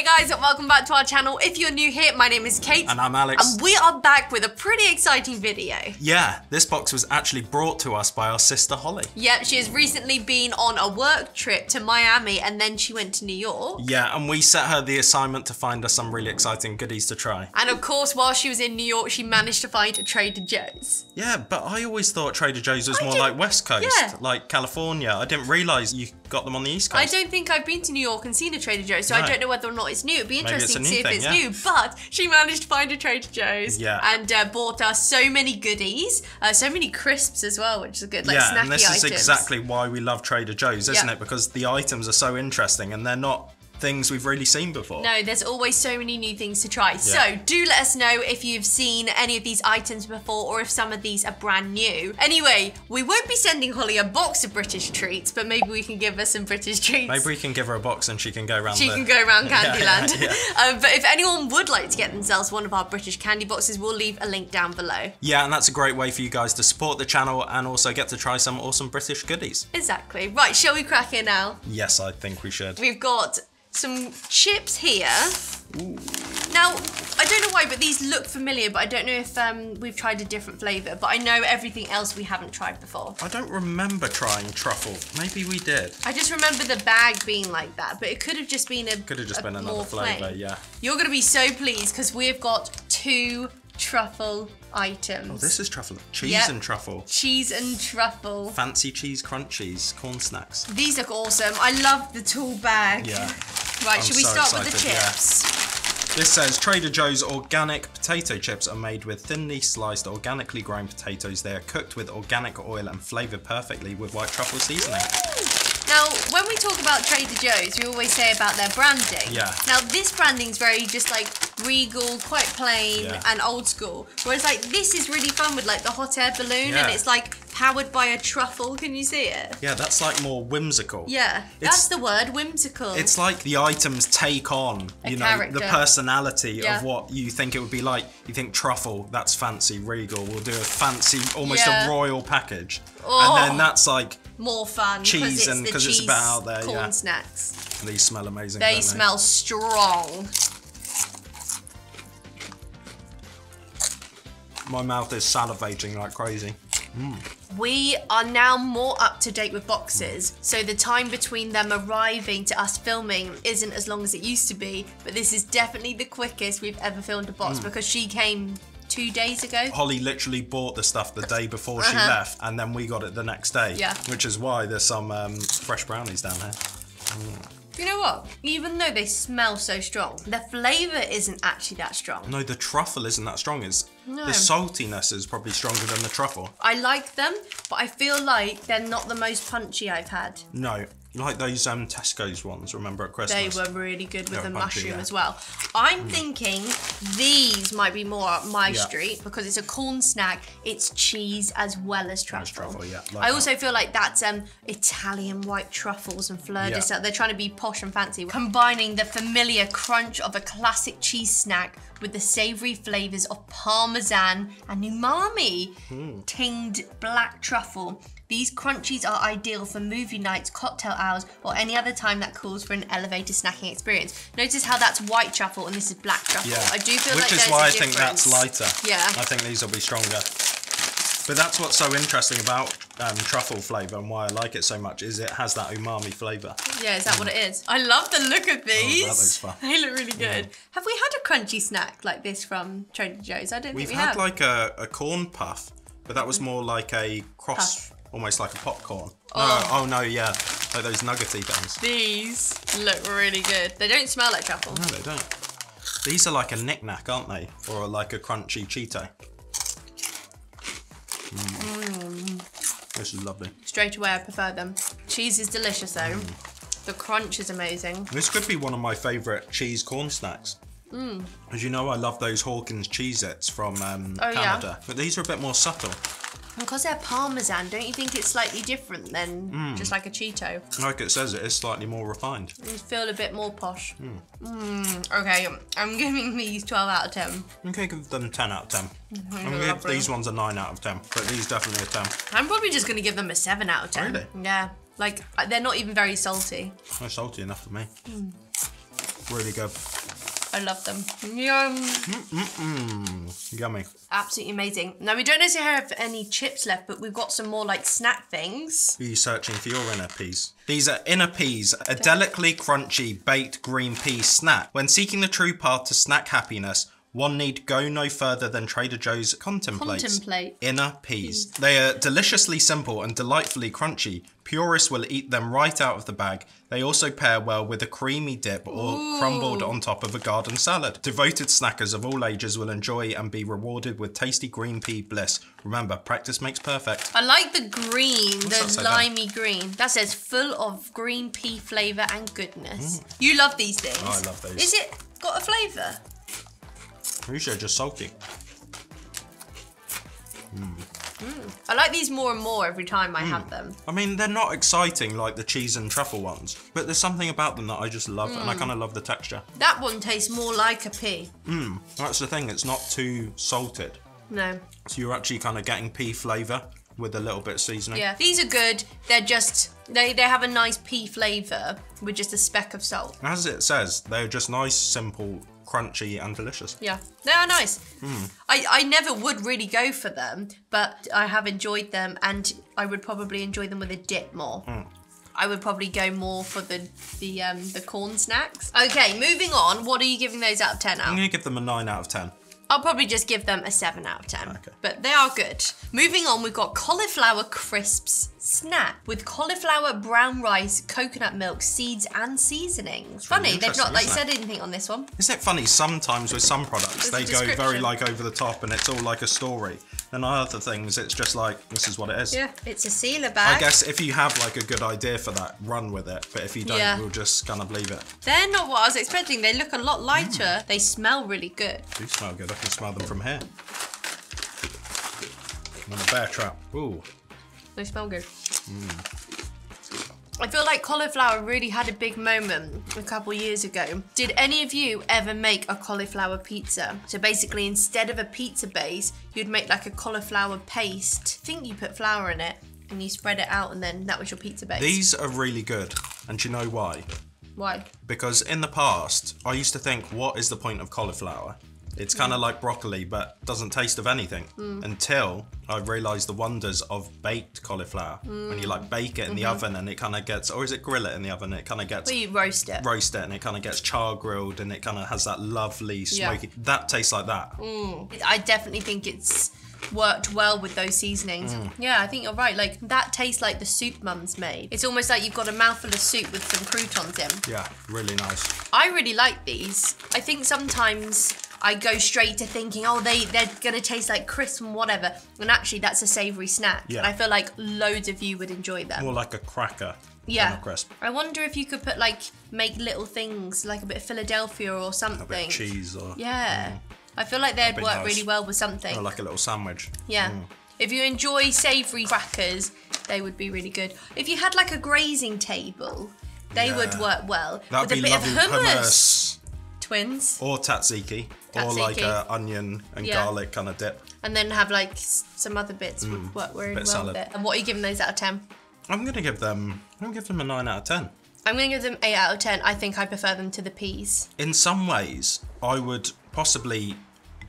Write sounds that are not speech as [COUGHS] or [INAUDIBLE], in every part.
Hey guys, welcome back to our channel. If you're new here, my name is Kate. And I'm Alex. And we are back with a pretty exciting video. Yeah, this box was actually brought to us by our sister Holly. Yep, she has recently been on a work trip to Miami and then she went to New York. Yeah, and we set her the assignment to find us some really exciting goodies to try. And of course, while she was in New York, she managed to find a Trader Joe's. Yeah, but I always thought Trader Joe's was I more like West Coast, yeah. like California. I didn't realise you got them on the East Coast. I don't think I've been to New York and seen a Trader Joe's, so I don't know whether or not it's new. It'd be interesting to see new if it's yeah. new. But she managed to find a Trader Joe's Yeah. and uh, bought us so many goodies, uh, so many crisps as well, which is a good, like yeah, and this items. is exactly why we love Trader Joe's, isn't Yeah. it? Because the items are so interesting and they're not things we've really seen before. No, there's always so many new things to try. Yeah. So do let us know if you've seen any of these items before or if some of these are brand new. Anyway, we won't be sending Holly a box of British treats, but maybe we can give her some British treats. Maybe we can give her a box and she can go around she the... can go around [LAUGHS] Yeah, Candyland. yeah, [LAUGHS] um, but if anyone would like to get themselves one of our British candy boxes, we'll leave a link down below. Yeah, and that's a great way for you guys to support the channel and also get to try some awesome British goodies. Exactly. Right, shall we crack in now? Yes, I think we should. We've got some chips here. Now, I don't know why, but these look familiar, but I don't know if um, we've tried a different flavour. But I know everything else we haven't tried before. I don't remember trying truffle. Maybe we did. I just remember the bag being like that, but it could have just been a Could have just been another flavour, yeah. You're gonna be so pleased because we've got two truffle items. Oh, this is truffle. Cheese Yep. and truffle. cheese and truffle. Fancy cheese crunchies, corn snacks. These look awesome. I love the tool bag. Yeah. Right, I'm should we so start with the excited, yeah. chips? This says Trader Joe's organic potato chips are made with thinly sliced, organically grown potatoes. They are cooked with organic oil and flavoured perfectly with white truffle seasoning. Now, when we talk about Trader Joe's, we always say about their branding. Yeah. Now, this branding's very just like regal, quite plain, Yeah. and old school. Whereas, like, this is really fun with like the hot air balloon, Yeah. and it's like powered by a truffle. Can you see it? Yeah, that's like more whimsical. Yeah, that's the word, whimsical. It's like the items take on, A you know, character. the personality Yeah. of what you think it would be like. You think truffle, that's fancy, regal. We'll do a fancy, almost a royal package, Oh. and then that's like more fun cheese it's and- the 'cause it's cheese about out there, corn yeah. snacks. these smell amazing. They smell strong. My mouth is salivating like crazy. Mm. We are now more up to date with boxes, so the time between them arriving to us filming isn't as long as it used to be. But this is definitely the quickest we've ever filmed a box mm. because she came two days ago. Holly literally bought the stuff the day before she Uh-huh. left, and then we got it the next day. Yeah. Which is why there's some um, fresh brownies down here. You know what? Even though they smell so strong, the flavour isn't actually that strong. No, the truffle isn't that strong. It's, No. The saltiness is probably stronger than the truffle. I like them, but I feel like they're not the most punchy I've had. No, like those um, Tesco's ones, remember at Christmas? They were really good with the mushroom yeah. as well. I'm thinking these might be more up my Yeah. street because it's a corn snack. It's cheese as well as truffle. truffle, yeah, like I also feel like that's um Italian white truffles and fleur de sel. They're trying to be posh and fancy, combining the familiar crunch of a classic cheese snack with the savoury flavours of parmesan and umami. Hmm. Tinged black truffle. These crunchies are ideal for movie nights, cocktail hours, or any other time that calls for an elevated snacking experience. Notice how that's white truffle and this is black truffle. Yeah. I do feel Which like is why a I think that's lighter. Yeah. I think these will be stronger. But that's what's so interesting about um, truffle flavour and why I like it so much is it has that umami flavour. Yeah, is that what it is? I love the look of these. Oh, that looks fun. [LAUGHS] They look really good. Have we had a crunchy snack like this from Trader Joe's? I don't We've think we had have. like a, a corn puff, but that was more like a cross, Puff. almost like a popcorn. Oh. No, oh no, yeah, like those nuggety things. These look really good. They don't smell like truffle. No, they don't. These are like a Nik Nak, aren't they? Or like a crunchy Cheeto. Mm. This is lovely. Straight away, I prefer them. Cheese is delicious though. Mm. The crunch is amazing. This could be one of my favourite cheese corn snacks. Mm. As you know, I love those Hawkins Cheez-Its from um, Oh, yeah. Canada. But these are a bit more subtle. Because they're parmesan, don't you think it's slightly different than Mm. just like a Cheeto? Like it says, it is slightly more refined. You feel a bit more posh. Hmm. Mm, okay, I'm giving these 12 out of 10. Okay, give them 10 out of 10. I'm they're going to give these ones a 9 out of 10, but these definitely a 10. I'm probably just gonna give them a 7 out of 10. Really? Yeah. Like, uh, they're not even very salty. Not salty enough for me. Really good. I love them. Yum. Mmm, yummy. Absolutely amazing. Now we don't necessarily have any chips left, but we've got some more like snack things. Are you searching for your inner peas? These are inner peas, a delicately crunchy baked green pea snack. When seeking the true path to snack happiness, one need go no further than Trader Joe's contemplates. Contemplate. Inner peas. They are deliciously simple and delightfully crunchy. Purists will eat them right out of the bag. They also pair well with a creamy dip or crumbled on top of a garden salad. Devoted snackers of all ages will enjoy and be rewarded with tasty green pea bliss. Remember, practice makes perfect. I like the green, that the limey green. That says full of green pea flavour and goodness. You love these things. Mm. Oh, I love these. Is it got a flavour? Usually just salty. Mm. I like these more and more every time. I have mm. them. I mean, they're not exciting like the cheese and truffle ones, but there's something about them that I just love, and I mm. kind of love the texture. That one tastes more like a pea. That's the thing; it's not too salted, No. so you're actually kind of getting pea flavour with a little bit of seasoning. Yeah. These are good. They're just they they have a nice pea flavour with just a speck of salt. As it says, they're just nice, simple, crunchy, and delicious. Yeah, they are nice. Hmm. I, I never would really go for them, but I have enjoyed them, and I would probably enjoy them with a dip more. Hmm. I would probably go more for the the um the corn snacks. Okay, moving on. What are you giving those out of ten I'm gonna give them a nine out of ten. I'll probably just give them a seven out of ten. Okay. But they are good. Moving on, we've got cauliflower crisps snack with cauliflower, brown rice, coconut milk, seeds, and seasonings. Funny, they've not like said anything on this one. Isn't it funny? Sometimes with some products, There's they go very like over the top, and it's all like a story. And other things, it's just like this is what it is. Yeah, it's a sealer bag. I guess if you have like a good idea for that, run with it. But if you don't, Yeah. we'll just kind of leave it. They're not what I was expecting. They look a lot lighter. Mm. They smell really good. Do smell good. I can smell them from here. I'm on a bear trap. Ooh. They smell good. Mm. I feel like cauliflower really had a big moment a couple years ago. Did any of you ever make a cauliflower pizza? So basically, instead of a pizza base, you'd make like a cauliflower paste. I think you put flour in it and you spread it out, and then that was your pizza base. These are really good. And do you know why? Why? Because in the past, I used to think, what is the point of cauliflower? It's mm. kind of like broccoli, but doesn't taste of anything. Mm. Until I realised the wonders of baked cauliflower. When you like bake it in the oven and it kind of gets, or is it grill it in the oven? And it kind of gets Well, you roast it. roast it and it kind of gets char grilled and it kind of has that lovely Yeah. smoky. That tastes like that. I definitely think it's worked well with those seasonings. Mm. Yeah, I think you're right. Like that tastes like the soup mum's made. It's almost like you've got a mouthful of soup with some croutons in. Yeah, really nice. I really like these. I think sometimes I go straight to thinking, oh, they they're gonna taste like crisp and whatever, and actually that's a savoury snack. Yeah. And I feel like loads of you would enjoy them. More like a cracker yeah. crisp. I wonder if you could put like make little things like a bit of Philadelphia or something. A bit of cheese or, Yeah. Mm. I feel like they'd work nice. really well with something. or like a little sandwich. Yeah. Mm. If you enjoy savoury crackers, they would be really good. If you had like a grazing table, they would work well. That'd with be a bit lovely. of hummus. Hummus Twins. or tzatziki, or like Tzatziki. a onion and Yeah. garlic kind of dip. And then have like some other bits would work really Mm. Bit well salad. And what are you giving those out of 10? I'm gonna give them. I'm gonna give them a nine out of ten. I'm going to give them 8 out of 10. I think I prefer them to the peas. In some ways, I would possibly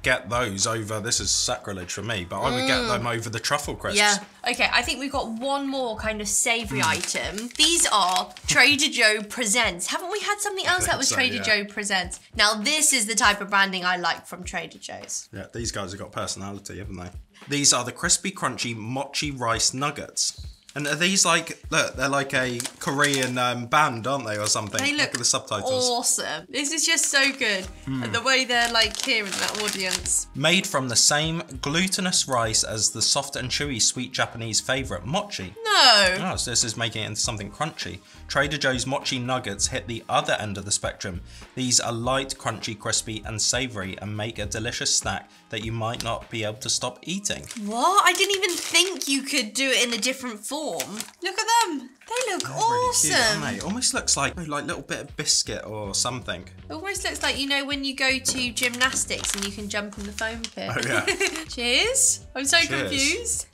get those over. This is sacrilege for me, but I would get them over the truffle crisps. Mm. Yeah. Okay, I think we've got one more kind of savoury Hmm. item. These are Trader Joe Presents. Haven't we had something else that was so, Trader yeah. Joe Presents? Now, this is the type of branding I like from Trader Joe's. Yeah, these guys have got personality, haven't they? These are the crispy, crunchy mochi rice nuggets. And are these like look? They're like a Korean um, band, aren't they, or something? They look at the subtitles. awesome. This is just so good. And the way they're like here in that audience. Made from the same glutinous rice as the soft and chewy sweet Japanese favourite mochi. No. Oh, so this is making it into something crunchy. Trader Joe's mochi nuggets hit the other end of the spectrum. These are light, crunchy, crispy, and savoury and make a delicious snack that you might not be able to stop eating. What? I didn't even think you could do it in a different form. Look at them. They look Really cute, awesome. aren't they? Almost looks like like little bit of biscuit or something. It almost looks like you know when you go to gymnastics and you can jump in the foam pit. Oh yeah. [LAUGHS] Cheers. I'm so Cheers. confused.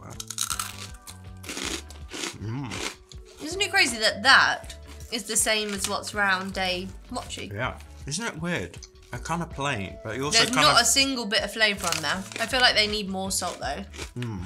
Wow. Mm. Isn't it crazy that that is the same as what's round a mochi. Yeah. Isn't it weird? They're kind of plain, but you also There's not of. a single bit of flavour on there. I feel like they need more salt though. Hmm.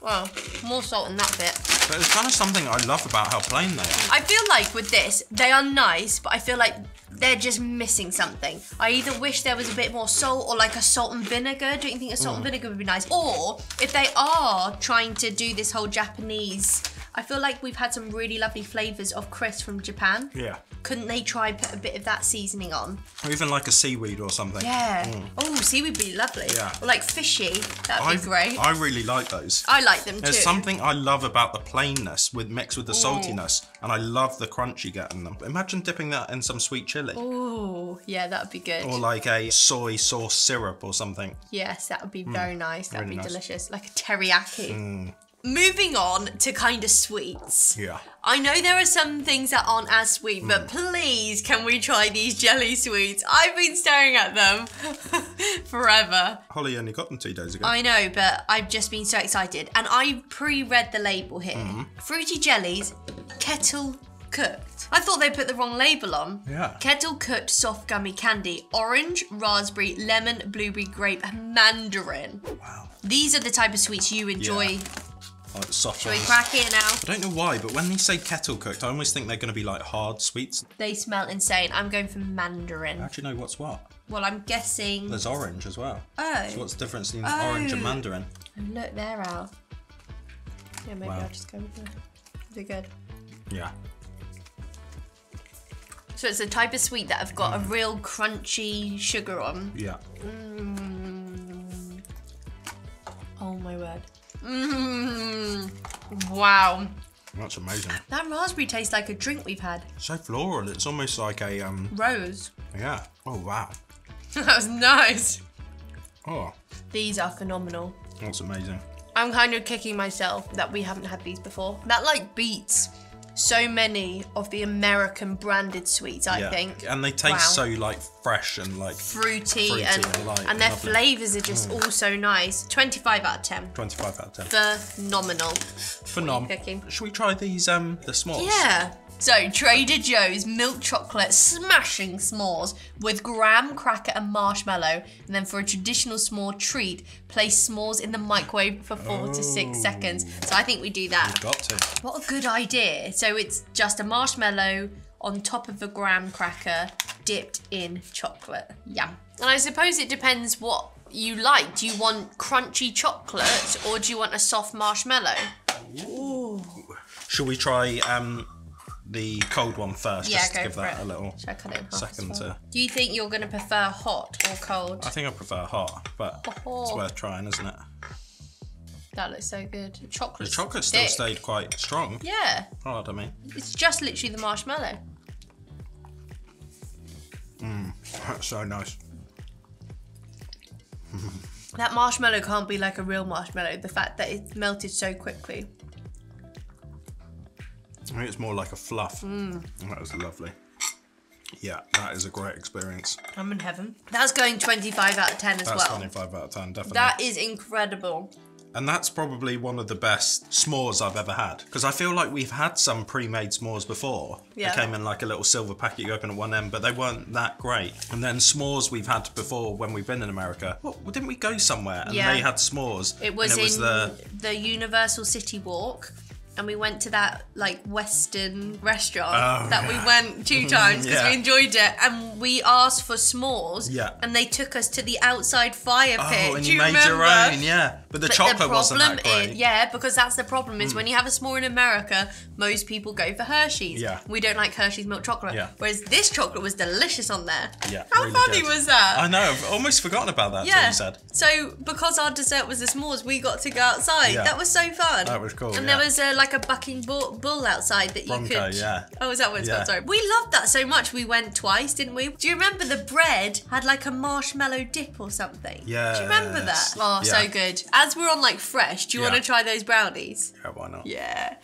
Well, more salt in that bit. But it's kind of something I love about how plain they are. I feel like with this, they are nice, but I feel like they're just missing something. I either wish there was a bit more salt or like a salt and vinegar. Don't you think a salt and vinegar would be nice? Or if they are trying to do this whole Japanese, I feel like we've had some really lovely flavours of crisp from Japan. Yeah. Couldn't they try put a bit of that seasoning on? Or even like a seaweed or something. Yeah. Oh, seaweed would be lovely. Yeah. Or like fishy. That'd I, be great. I really like those. I like them There's too. There's something I love about the plainness with mixed with the saltiness, and I love the crunch you get in them. Imagine dipping that in some sweet chili, Oh, yeah, that would be good. or like a soy sauce syrup or something. Yes, that would be mm. very nice. That would really be nice. delicious. Like a teriyaki. Mm. Moving on to kind of sweets. Yeah. I know there are some things that aren't as sweet, but please can we try these jelly sweets? I've been staring at them [LAUGHS] forever. Holly only got them two days ago. I know, but I've just been so excited. And I pre read the label here Mm-hmm. Fruity Jellies, kettle cooked. I thought they put the wrong label on. Yeah. Kettle cooked soft gummy candy, orange, raspberry, lemon, blueberry, grape, and mandarin. wow. These are the type of sweets you enjoy. Yeah. Like soft Shall we crack it now? I don't know why, but when they say kettle cooked, I almost think they're going to be like hard sweets. They smell insane. I'm going for mandarin. I mandarin. actually know what's what. Well, I'm guessing. There's orange as well. Oh. So what's the difference between Oh. orange and mandarin? Look, there out. Yeah, maybe Wow. I'll just go with them. They're good. Yeah. So it's a type of sweet that have got a real crunchy sugar on. Yeah. Mm. Oh my word. Mm. Wow. That's amazing. That raspberry tastes like a drink we've had. So floral. It's almost like a um. Rose. Yeah. Oh wow. [LAUGHS] that was nice. Oh, These are phenomenal. that's amazing. I'm kind of kicking myself that we haven't had these before. That like beats so many of the American branded sweets, I yeah. think. And they taste Wow. so like fresh and like fruity, fruity and, and light and and their lovely. flavours are just all so nice. 25 out of 10. 25 out of 10. Phenomenal. Phenom. Should we try these um the s'mores? Yeah. So, Trader Joe's milk chocolate smashing s'mores with graham cracker and marshmallow. And then for a traditional s'more treat, place s'mores in the microwave for four to six seconds. So, I think we do that. Got to. What a good idea. So, it's just a marshmallow on top of a graham cracker dipped in chocolate. Yum. And I suppose it depends what you like. Do you want crunchy chocolate or do you want a soft marshmallow? Should we try um the cold one first? Yeah, just to give that it. a little I cut it in half second well? to. Do you think you're going to prefer hot or cold? I think I prefer hot, but it's Oh. worth trying, isn't it? That looks so good. Chocolate. The Chocolate. chocolate still stayed quite strong. Yeah, Hard, I mean. it's just literally the marshmallow. Mmm, That's so nice. That marshmallow can't be like a real marshmallow. The fact that it melted so quickly. I think it's more like a fluff. Mm. That was lovely. Yeah, that is a great experience. I'm in heaven. That's going 25 out of 10 as well. That's 25 out of 10, definitely. That is incredible. And that's probably one of the best s'mores I've ever had. Because I feel like we've had some pre-made s'mores before. Yeah. They came in like a little silver packet you open at one end, but they weren't that great. And then s'mores we've had before when we've been in America. What, didn't we go somewhere and Yeah. they had s'mores? It was, and it was in the the... Universal City Walk. And we went to that like Western restaurant Oh, that we went two [LAUGHS] times because Yeah. we enjoyed it. And we asked for s'mores. Yeah. And they took us to the outside fire pit. Oh, and you, you made remember? your own, yeah. But the But chocolate wasn't that great. is, yeah, because that's the problem is when you have a s'more in America, most people go for Hershey's. Yeah. We don't like Hershey's milk chocolate. Yeah. Whereas this chocolate was delicious on there. Yeah, How really funny good. was that? I know, I've almost forgotten about that yeah. So because our dessert was the s'mores, we got to go outside. Yeah. That was so fun. That was cool, And yeah. there was uh, like a bucking bull, bull outside that you Bronco, could. yeah. Oh, is that what it's Yeah. called? Sorry. We loved that so much. We went twice, didn't we? Do you remember the bread had like a marshmallow dip or something? Yeah. Do you remember that? Oh, so good. As we're on like fresh, do you Yeah. want to try those brownies? Yeah, why not? Yeah.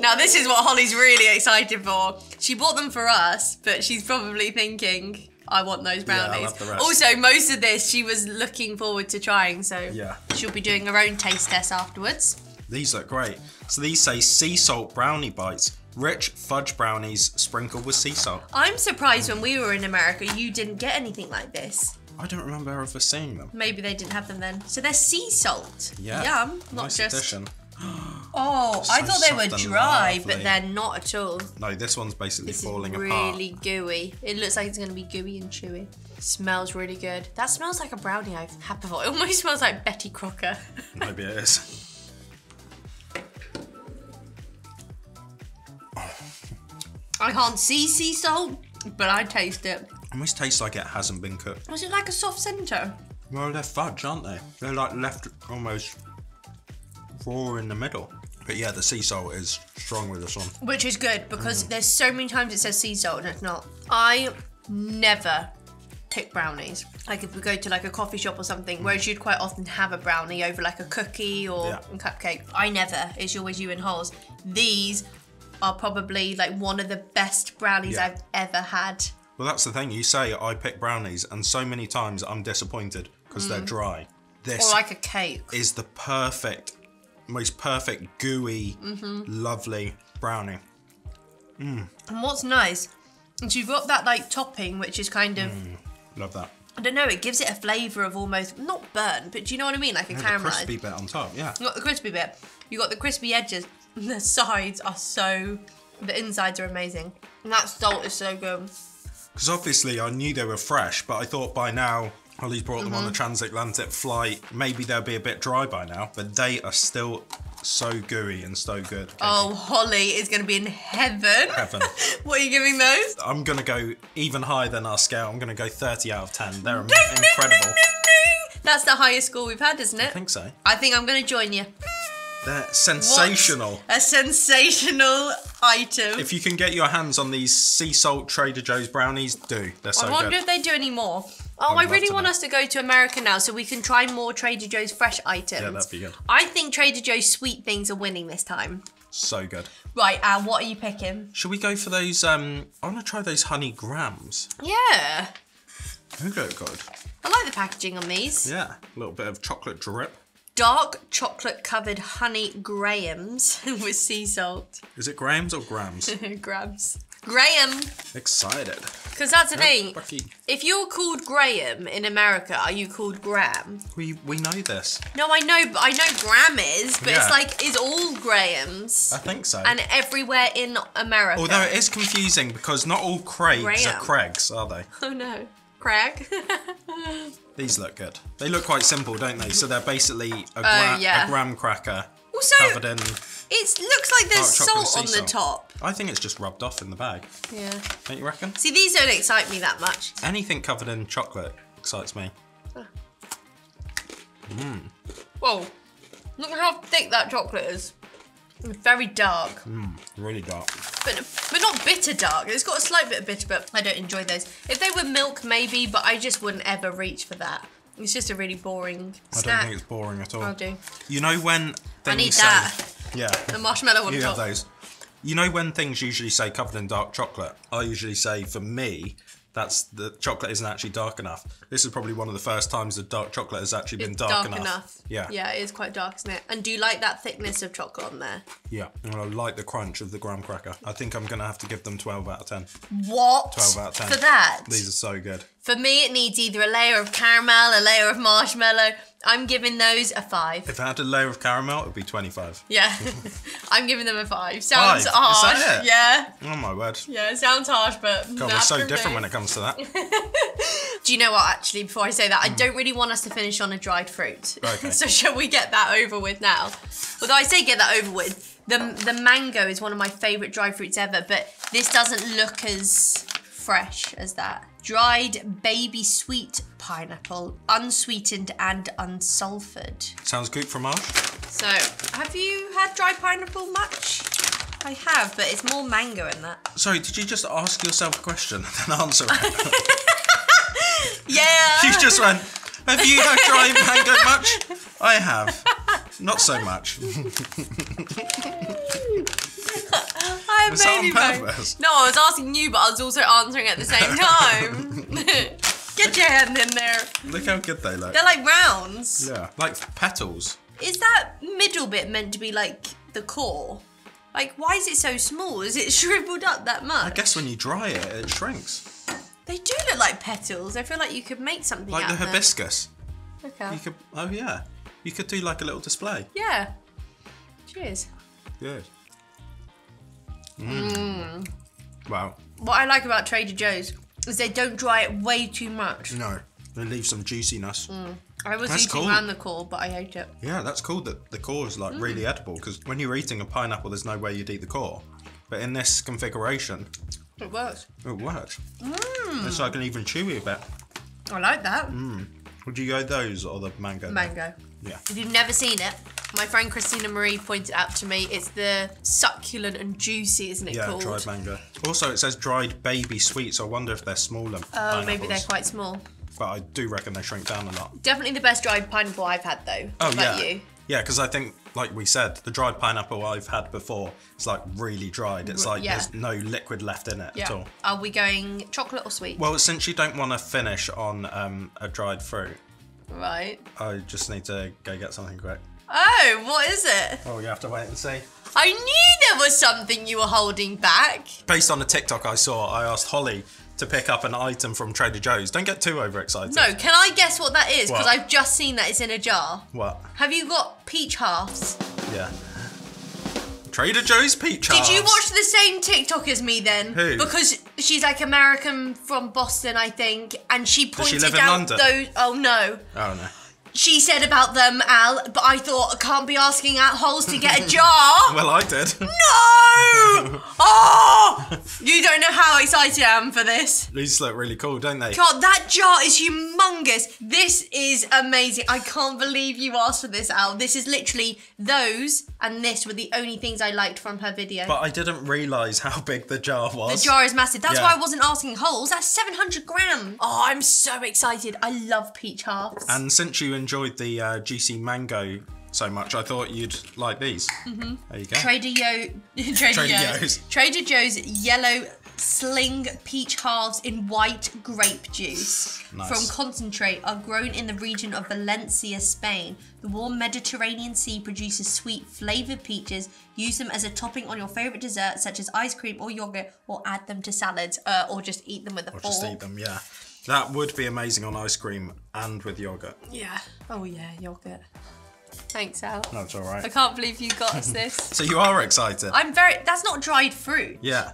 Now this is what Holly's really excited for. She bought them for us, but she's probably thinking, I want those Yeah, brownies. rest. also, most of this she was looking forward to trying, so Yeah. she'll be doing her own taste test afterwards. These look great. So these say sea salt brownie bites, Rich fudge brownies sprinkled with sea salt. I'm surprised when we were in America you didn't get anything like this. I don't remember ever seeing them. Maybe they didn't have them then. So they're sea salt. Yeah. Yum. Not nice just. addition. [GASPS] Oh, I thought they were dry, lovely. but they're not at all. No, this one's basically This falling is apart. really gooey. It looks like it's gonna be gooey and chewy. Smells really good. That smells like a brownie I've had before. It almost [LAUGHS] smells like Betty Crocker. Maybe it is. [LAUGHS] I can't see sea salt, but I taste it. Almost tastes like it hasn't been cooked. Was it like a soft centre? Well, they're fudge, aren't they? They're like left almost raw in the middle. But yeah, the sea salt is strong with this one. Which is good because Mm. there's so many times it says sea salt and it's not. I never pick brownies. Like if we go to like a coffee shop or something, whereas you'd quite often have a brownie over like a cookie or Yeah. a cupcake. I never. It's always you and Holes. These are probably like one of the best brownies Yeah. I've ever had. Well, that's the thing. You say I pick brownies, and so many times I'm disappointed because they're dry. This Mm. Or like a cake. is the perfect, most perfect, gooey, Mm-hmm. lovely brownie. And what's nice is you've got that like topping, which is kind of Love that. I don't know, it gives it a flavour of almost not burnt, but do you know what I mean? Like a Yeah, the caramelized. crispy bit on top, yeah. You got the crispy bit. You got the crispy edges. [LAUGHS] The sides are so. The insides are amazing. And that salt is so good. Because obviously I knew they were fresh, but I thought by now Ollie's brought them on Mm-hmm. the transatlantic flight. Maybe they'll be a bit dry by now, but they are still so gooey and so good. Katie. Oh, Holly is going to be in heaven. Heaven. [LAUGHS] what are you giving those? I'm gonna go even higher than our scale. I'm gonna go 30 out of 10. They're incredible. That's the highest score we've had, isn't it? I think so. I think I'm going to join you. They're sensational. What a sensational item. If you can get your hands on these sea salt Trader Joe's brownies, do. They're so good. I wonder good. if they do any more. Oh, I'd I really want know. us to go to America now so we can try more Trader Joe's fresh items. Yeah, that'd be good. I think Trader Joe's sweet things are winning this time. So good. Right, Anne, what are you picking? Should we go for those? Um, I want to try those honey grams. Yeah. They look good. I like the packaging on these. Yeah, a little bit of chocolate drip. Dark chocolate covered honey grahams [LAUGHS] with sea salt. Is it grams or grams? [LAUGHS] Grams. Graham. Excited. Because that's the thing. If you're called Graham in America, are you called Graham? We we know this. No, I know, I know Graham is, but Yeah. it's like, is all Grahams. I think so. and everywhere in America. Although it is confusing because not all Craigs Graham. are Craigs, are they? [LAUGHS] Oh no. Craig. [LAUGHS] These look good. They look quite simple, don't they? So they're basically a, oh, gra- Oh, yeah. a graham cracker also, covered in. it looks like there's salt on the salt. top. I think it's just rubbed off in the bag. Yeah. Don't you reckon? See, these don't excite me that much. Anything covered in chocolate excites me. Mmm. Whoa. Look at how thick that chocolate is. Very dark. Mm, really dark. But but not bitter dark. It's got a slight bit of bitter, but I don't enjoy those. If they were milk, maybe, but I just wouldn't ever reach for that. It's just a really boring I don't think it's boring at all. I'll do. You know when things need say, that. Yeah. The marshmallow on You have those. You know when things usually say covered in dark chocolate? I usually say for me, that's the chocolate isn't actually dark enough. This is probably one of the first times the dark chocolate has actually been It's dark, enough. Yeah. Yeah, it is quite dark, isn't it? And do you like that thickness of chocolate on there? Yeah. And I like the crunch of the graham cracker. I think I'm gonna have to give them 12 out of 10. What? 12 out of 10. For that? These are so good. For me, it needs either a layer of caramel, a layer of marshmallow. I'm giving those a five. If I had a layer of caramel, it would be 25. Yeah, [LAUGHS] I'm giving them a five. Sounds Five? Is harsh. that it? Yeah, Oh my word. yeah, it sounds harsh, but God, we're so different when it comes to that. [LAUGHS] Do you know what? Actually, before I say that, I mm. don't really want us to finish on a dried fruit. Okay. [LAUGHS] so shall we get that over with now? Although I say get that over with, the the mango is one of my favourite dried fruits ever, but this doesn't look as fresh as that. Dried baby sweet pineapple, unsweetened and unsulfured. Sounds good from Marsh. So, have you had dried pineapple much? I have, but it's more mango in that. Sorry, did you just ask yourself a question and then answer it? [LAUGHS] Yeah. you just went, have you had dry mango much? I have. Not so much. [LAUGHS] I Was that on maybe both. purpose? No, I was asking you, but I was also answering at the same [LAUGHS] time. [LAUGHS] Get your hand in there. Look how good they look. They're like rounds. Yeah, like petals. Is that middle bit meant to be like the core? Like, why is it so small? Is it [LAUGHS] shriveled up that much? I guess when you dry it, it shrinks. They do look like petals. I feel like you could make something Like out the them. hibiscus. Okay. You could, oh yeah. You could do like a little display. Yeah. Cheers. Good. Mm. Wow. What I like about Trader Joe's is they don't dry it way too much. No, they leave some juiciness. I was That's eating cool. around the core, but I hate it. Yeah, that's cool that the core is like Mm. really edible because when you're eating a pineapple, there's no way you'd eat the core. But in this configuration, It works. it works. Mm. It's like an even chewy bit. I like that. Would you go those or the mango? Mango. Yeah. If you've never seen it, my friend Christina Marie pointed out to me it's the succulent and juicy, isn't it Yeah, called? dried mango. Also, it says dried baby sweets. I wonder if they're smaller. Oh, maybe they're quite small. But I do reckon they shrink down a lot. Definitely the best dried pineapple I've had though. Oh yeah, you? yeah. Because I think, like we said, the dried pineapple I've had before, it's like really dried. It's like yeah. there's no liquid left in it at Yeah. all. Are we going chocolate or sweet? Well, since you don't want to finish on um, a dried fruit, Right. I just need to go get something quick. Oh, what is it? Oh, you have to wait and see. I knew there was something you were holding back. Based on a TikTok I saw, I asked Holly to pick up an item from Trader Joe's. Don't get too overexcited. No, can I guess what that is? Because I've just seen that it's in a jar. What? Have you got peach halves? Yeah. Trader Joe's peach halves. Did you watch the same TikTok as me then? Who? Because she's like American from Boston, I think, and she she pointed live in out London? those. Oh no. Oh no. She said about them, Al, but I thought I can't be asking at holes to get a [LAUGHS] jar. Well, I did. no! [LAUGHS] Oh! You don't know how excited I am for this. These look really cool, don't they? God, that jar is humongous. This is amazing. I can't believe you asked for this, Al. This is literally those and this were the only things I liked from her video. But I didn't realise how big the jar was. the jar is massive. That's Yeah. why I wasn't asking holes. That's 700 grams. Oh, I'm so excited. I love peach halves. And since you enjoyed the uh, juicy mango so much, I thought you'd like these. Mm-hmm. There you go. Trader Yo, [LAUGHS] Trader, Trader Joe's. Joe's. Trader Joe's yellow cling peach halves in white grape juice Nice. from concentrate are grown in the region of Valencia, Spain. The warm Mediterranean Sea produces sweet flavored peaches. Use them as a topping on your favorite dessert, such as ice cream or yogurt, or add them to salads, uh, or just eat them with a Or fork. just eat them, yeah. That would be amazing on ice cream and with yogurt. Yeah. Oh yeah, yogurt. Thanks, Al. That's all right. I can't believe you got us this. [LAUGHS] So you are excited? I'm very. That's not dried fruit. yeah.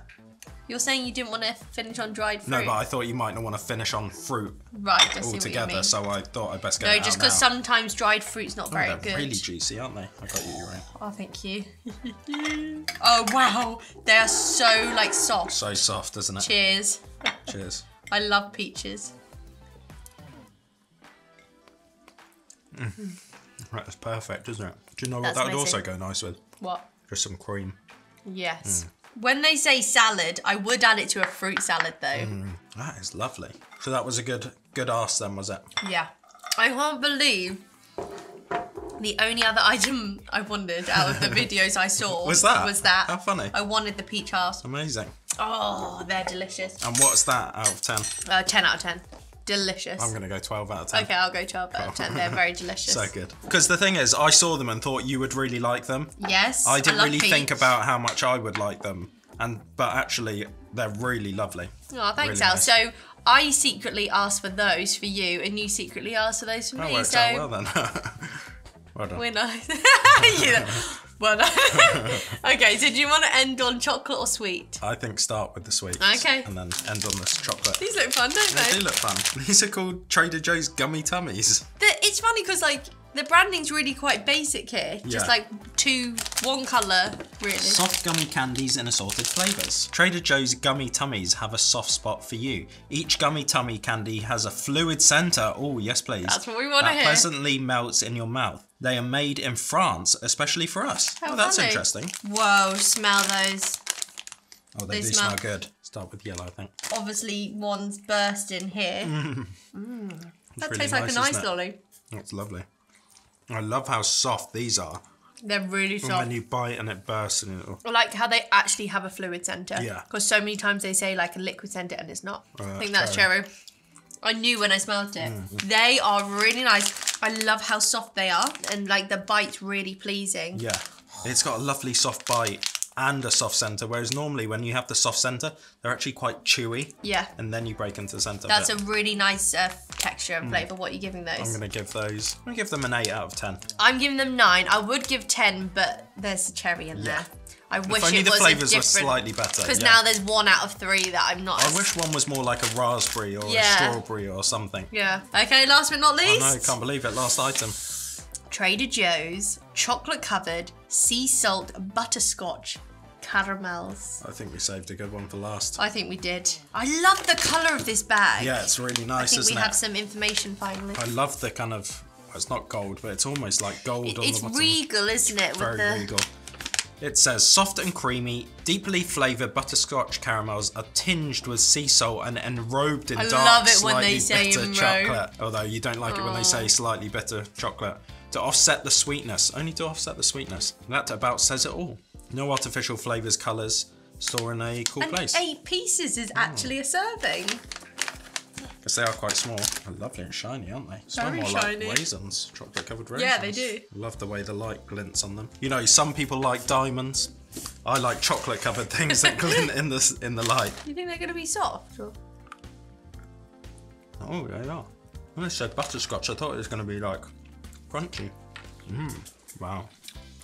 You're saying you didn't want to finish on dried fruit. No, but I thought you might not want to finish on fruit right, I see what you altogether, mean. so I thought I'd best get no, it out just because now. sometimes dried fruit's not Oh, very they're good. really juicy, aren't they? I got you, right. Oh, thank you. [LAUGHS] oh wow, they are so like soft. So soft, isn't it? Cheers. Cheers. I love peaches. Right, that's perfect, isn't it? Do you know what That's that would amazing. also go nice with? What? Just some cream. Yes. Hmm. When they say salad, I would add it to a fruit salad though. That is lovely. So that was a good good ask then, was it? Yeah. I can't believe the only other [LAUGHS] item I wanted out of the [LAUGHS] videos I saw Was that? Was that. How funny. I wanted the peach halves. Amazing. Oh, they're delicious. And what's that out of 10? Uh, 10 out of 10. Delicious. I'm going to go 12 out of 10. Okay, I'll go 12 out of 10. They're [LAUGHS] very delicious. So good. Because the thing is, I saw them and thought you would really like them. Yes. I didn't love really peach. think about how much I would like them. And but actually they're really lovely. Oh, thanks, really Al. nice. So I secretly asked for those for you, and you secretly asked for those for That me. worked So out well then. [LAUGHS] well done. we're nice. [LAUGHS] yeah. Well, [LAUGHS] okay. So do you want to end on chocolate or sweet? I think start with the sweets. Okay. And then end on this chocolate. These look fun, don't They they? do look fun. These are called Trader Joe's Gummy Tummies. The- it's funny because like the branding's really quite basic here. Just Yeah. like two, one color, really. Soft gummy candies in assorted flavours. Trader Joe's Gummy Tummies have a soft spot for you. Each gummy tummy candy has a fluid centre. Oh, yes, please. That's what we wanna that hear. pleasantly melts in your mouth. They are made in France, especially for us. How oh, that's funny. interesting. Whoa! Smell those. Oh, they, They do smell- smell good. Start with yellow, I think. Obviously, one's bursting here. [LAUGHS] Mm. It's That really tastes like a nice, nice isn't it? lolly. That's lovely. I love how soft these are. They're really And soft. when you bite and it bursts and it. I like how they actually have a fluid center. Yeah. Because so many times they say like a liquid center and it's not. I think that's cherry. I knew when I smelled it. Mm. They are really nice. I love how soft they are and like the bite's really pleasing. Yeah. It's got a lovely soft bite and a soft center. Whereas normally when you have the soft center, they're actually quite chewy. Yeah. And then you break into the center. That's a really nice uh, texture and mm. flavour. What are you giving those? I'm gonna give those. I'm gonna give them an eight out of ten. I'm giving them nine. I would give ten, but there's a cherry in there. I wish if only it the was a flavors were slightly better. Because yeah. now there's one out of three that I'm not. I as- wish one was more like a raspberry or Yeah. a strawberry or something. Yeah. Okay. Last but not I least, know, can't believe it. Last item. Trader Joe's chocolate covered sea salt butterscotch caramels. I think we saved a good one for last. I think we did. I love the colour of this bag. Yeah, it's really nice, I think we have it? some information finally. I love the kind of. well, It's not gold, but it's almost like gold on It's the bottom. regal, isn't it? Very the regal. It says soft and creamy, deeply flavoured butterscotch caramels are tinged with sea salt and enrobed in I dark, love it when slightly they bitter chocolate. Although you don't like it when they say slightly bitter chocolate. To offset the sweetness, only to offset the sweetness. That about says it all. No artificial flavours, colours. Store in a cool and place. eight pieces is actually a serving. Because they are quite small. They're lovely and shiny, aren't they? Smell Very more shiny. like raisins, chocolate covered raisins. Yeah, they do. Love the way the light glints on them. You know, some people like diamonds. I like chocolate covered things that glint [LAUGHS] in the in the light. You think they're going to be soft? Or? Oh, they are. When I said butterscotch, I thought it was going to be like crunchy. Mmm. Wow.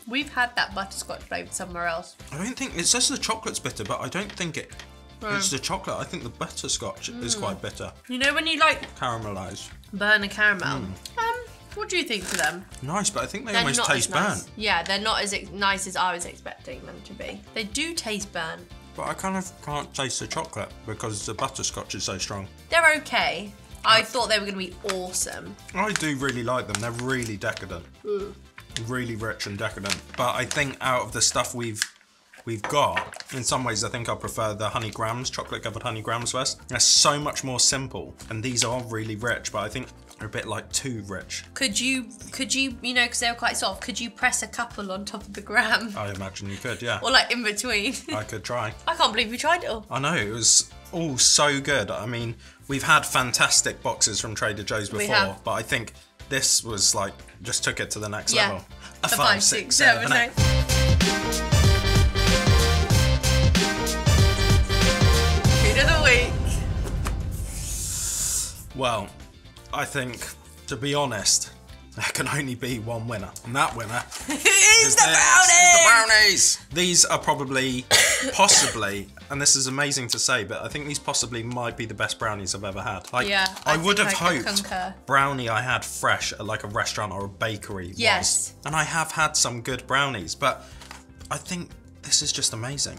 We've had that butterscotch flavour somewhere else. I don't think it says the chocolate's bitter, but I don't think it. It's the chocolate. I think the butterscotch is Mm. quite bitter, You know when you like caramelized. burn a caramel? Hmm. Um, what do you think to them? Nice, but I think they They're almost taste as nice. burnt. Yeah, they're not as nice as I was expecting them to be. They do taste burnt. But I kind of can't taste the chocolate because the butterscotch is so strong. They're okay. I thought they were going to be awesome. I do really like them. They're really decadent. Really rich and decadent. But I think out of the stuff we've we've got, in some ways I think I prefer the honey grams, chocolate covered honey grams first. They're so much more simple. And these are really rich, but I think they're a bit like too rich. Could you, could you, you know, because they were quite soft, could you press a couple on top of the gram? I imagine you could, yeah. Or like in between? I could try. [LAUGHS] I can't believe we tried it all. I know, it was all so good. I mean, we've had fantastic boxes from Trader Joe's before, but I think this was like just took it to the next Yeah. level. A five, six, seven, eight. Food of the week. Well, I think, to be honest, there can only be one winner. And that winner [LAUGHS] is is the this, brownie. is the brownies. These are probably, [COUGHS] possibly, and this is amazing to say, but I think these possibly might be the best brownies I've ever had. Like, Yeah, I I, would have I hoped brownie I had fresh at like a restaurant or a bakery was. Yes. And I have had some good brownies, but I think this is just amazing.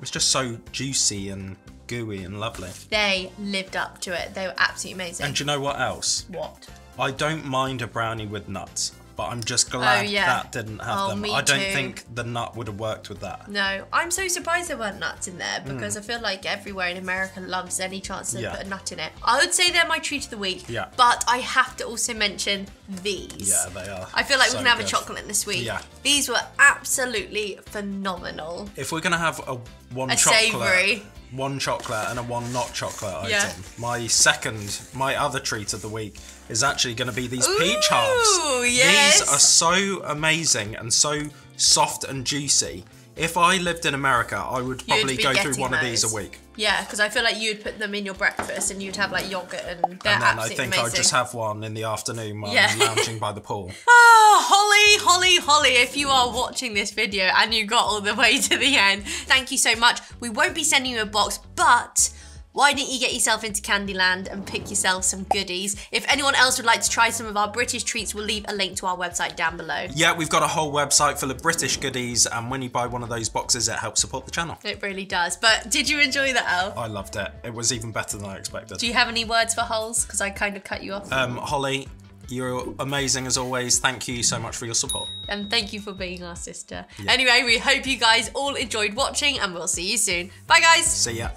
It's just so juicy and gooey and lovely. They lived up to it. They were absolutely amazing. And do you know what else? what? I don't mind a brownie with nuts, but I'm just glad Oh, yeah. that didn't have Oh, them. I don't too. think the nut would have worked with that. No, I'm so surprised there weren't nuts in there because I feel like everywhere in America loves any chance to Hmm. Yeah. put a nut in it. I would say they're my treat of the week. Yeah. But I have to also mention these. Yeah, they are. I feel like so we can have good. a chocolate this week. Yeah. These were absolutely phenomenal. If we're gonna have a one A chocolate, savoury. One chocolate and a one not chocolate Yeah. item, my second, my other treat of the week is actually going to be these peach halves. Yes. These are so amazing and so soft and juicy. If I lived in America, I would probably go through one of these a week. Yeah, because I feel like you'd put them in your breakfast and you'd have like yogurt and they're and then I think amazing. I'd just have one in the afternoon while Yeah. I'm lounging by the pool. Oh, [LAUGHS] Holly, Holly, Holly, if you are watching this video and you got all the way to the end, thank you so much. We won't be sending you a box, but why didn't you get yourself into Candyland and pick yourself some goodies? If anyone else would like to try some of our British treats, we'll leave a link to our website down below. Yeah, we've got a whole website full of British goodies, and when you buy one of those boxes, it helps support the channel. It really does. But did you enjoy that, Al? I loved it. It was even better than I expected. Do you have any words for Holes? Because I kind of cut you off. Um, Holly, you're amazing as always. Thank you so much for your support. and thank you for being our sister. Anyway, we hope you guys all enjoyed watching and we'll see you soon. Bye, guys. See ya.